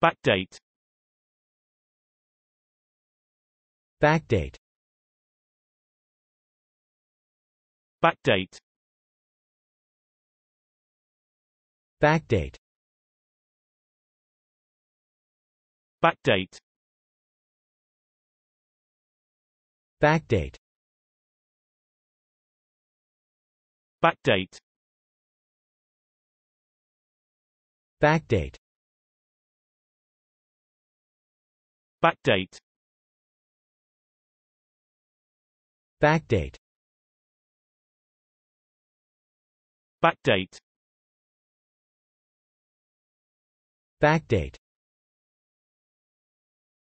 Backdate. Backdate. Backdate. Backdate. Backdate. Backdate. Backdate. Backdate Backdate. Backdate. Backdate. Backdate